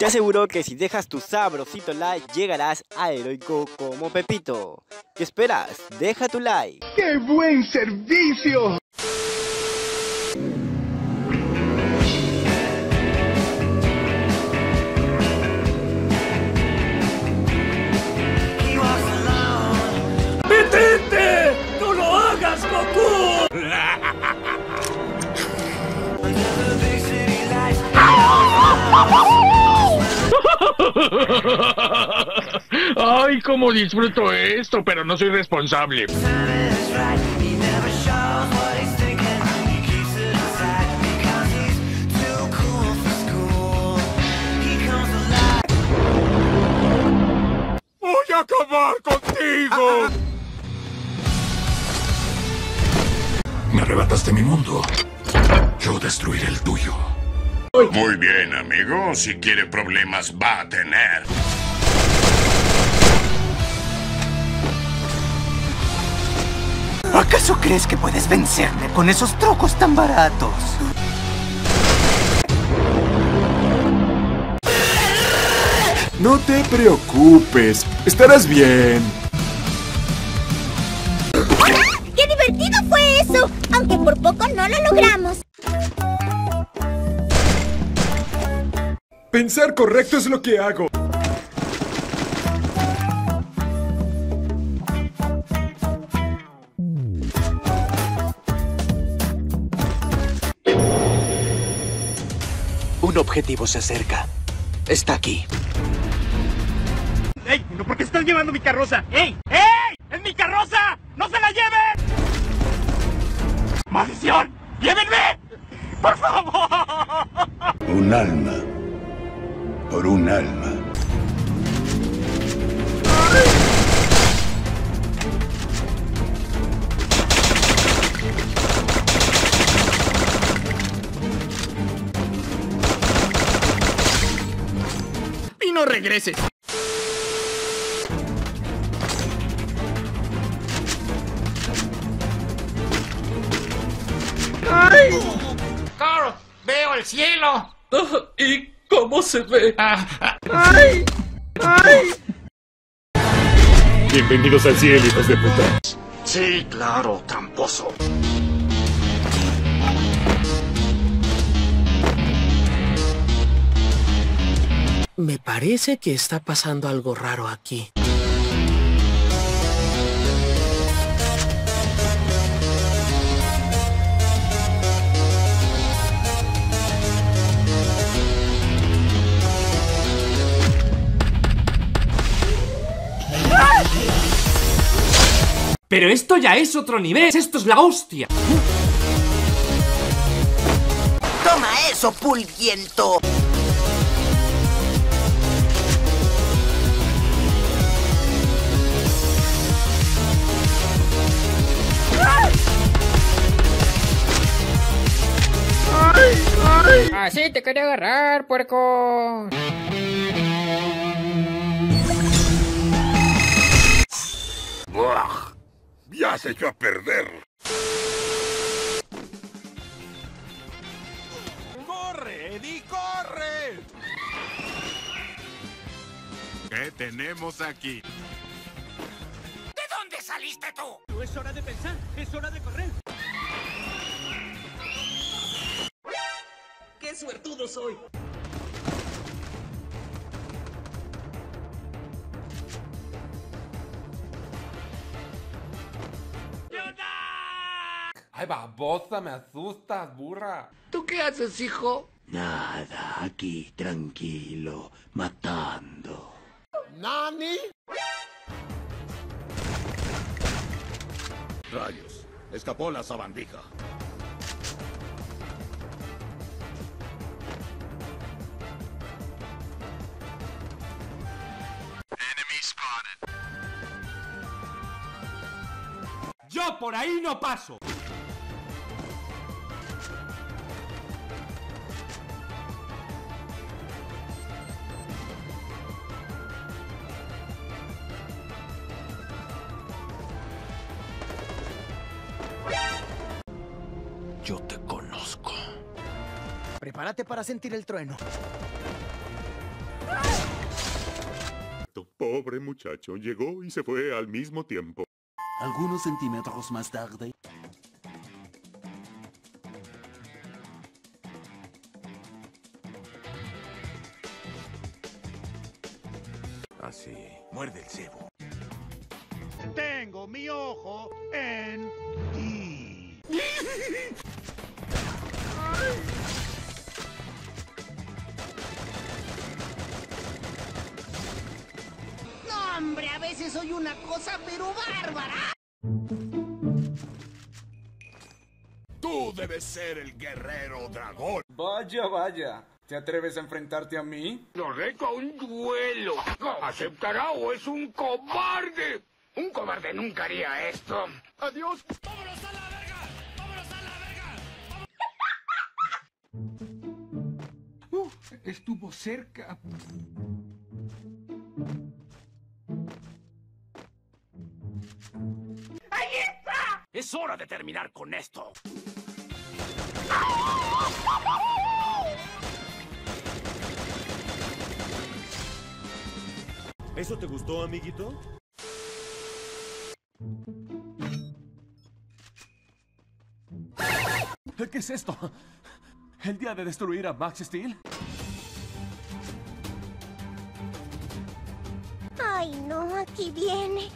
Te aseguro que si dejas tu sabrosito like llegarás a heroico como Pepito. ¿Qué esperas? Deja tu like. ¡Qué buen servicio! Ay, cómo disfruto esto, pero no soy responsable. ¡Voy a acabar contigo! Me arrebataste mi mundo. Yo destruiré el tuyo. Muy bien, amigo. Si quiere problemas, va a tener. ¿Acaso crees que puedes vencerme con esos trucos tan baratos? No te preocupes, estarás bien. ¡Qué divertido fue eso! Aunque por poco no lo logramos. Pensar correcto es lo que hago. Un objetivo se acerca. Está aquí. ¡Ey! ¿No por qué estás llevando mi carroza? ¡Ey! ¡Ey! ¡Es mi carroza! ¡No se la lleven! ¡Maldición! ¡Llévenme! ¡Por favor! Un alma. Por un alma. Y no regreses. ¡Ay! Carl, veo el cielo. ¿Y cómo se ve? Ah, ¡Ay! ¡Ay! Bienvenidos al cielo, hijos de puta. Sí, claro, tramposo. Me parece que está pasando algo raro aquí. Pero esto ya es otro nivel. Esto es la hostia. ¡Toma eso, pulguiento! Así te quería agarrar, puerco. ¡Buah! Ya se echó a perder. ¡Corre, Eddie, corre! ¿Qué tenemos aquí? ¿De dónde saliste tú? No es hora de pensar, es hora de correr. ¡Qué suertudo soy! Ay, babosa, me asustas, burra. ¿Tú qué haces, hijo? Nada, aquí, tranquilo, matando. ¿Nani? Rayos. Escapó la sabandija. ¡Yo por ahí no paso! Prepárate para sentir el trueno. Pobre muchacho, llegó y se fue al mismo tiempo. Algunos centímetros más tarde. Así, muerde el cebo. Tengo mi ojo en ti. hombre, a veces soy una cosa pero bárbara. Tú debes ser el guerrero dragón. Vaya, vaya. ¿Te atreves a enfrentarte a mí? Lo reto a un duelo. ¿Aceptará o es un cobarde? Un cobarde nunca haría esto. Adiós. ¡Vámonos a la verga! ¡Vámonos a la verga! Uh, estuvo cerca. Es hora de terminar con esto. ¿Eso te gustó, amiguito? ¿Qué es esto? ¿El día de destruir a Max Steel? Ay, no, aquí viene.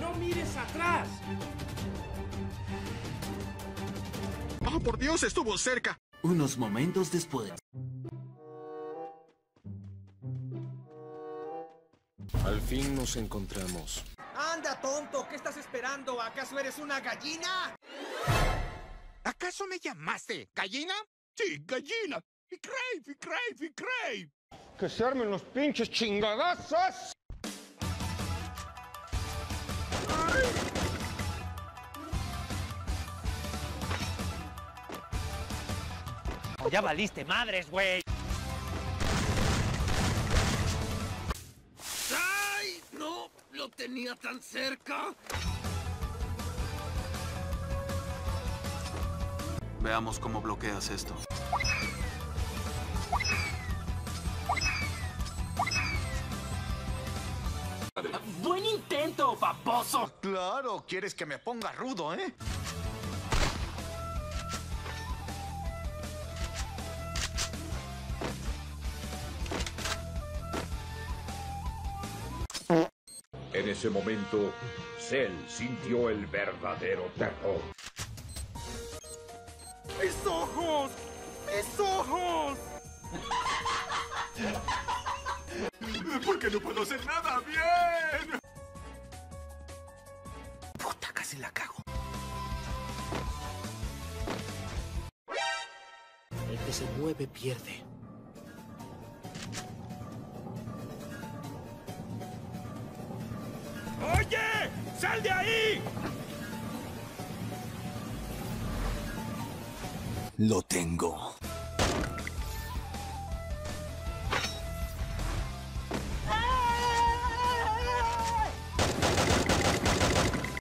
¡No mires atrás! ¡Oh, por Dios, estuvo cerca! Unos momentos después. Al fin nos encontramos. ¡Anda, tonto! ¿Qué estás esperando? ¿Acaso eres una gallina? ¿Acaso me llamaste gallina? Sí, gallina. Y Crave, y Crave, y Crave. ¡Que se armen los pinches chingadazos! Ya valiste madres, güey. ¡Ay! ¡No! ¡Lo tenía tan cerca! Veamos cómo bloqueas esto. ¡Buen intento, baboso! Claro, quieres que me ponga rudo, ¿eh? Ese momento, Cell sintió el verdadero terror. ¡Mis ojos! ¡Mis ojos! ¿Por qué no puedo hacer nada bien? Puta, casi la cago. El que se mueve pierde. ¡Oye! ¡Sal de ahí! Lo tengo.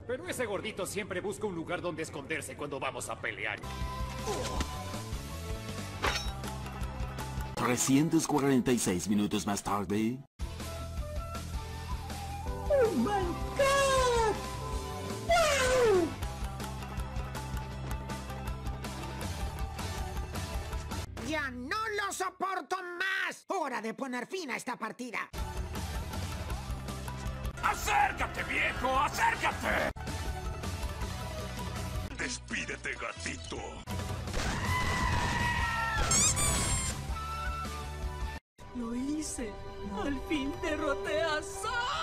Pero ese gordito siempre busca un lugar donde esconderse cuando vamos a pelear. 346 minutos más tarde. ¡Oh, my God! ¡Wow! ¡Ya no lo soporto más! ¡Hora de poner fin a esta partida! ¡Acércate, viejo! ¡Acércate! Despídete, gatito. Lo hice. Al fin derroté a Zack.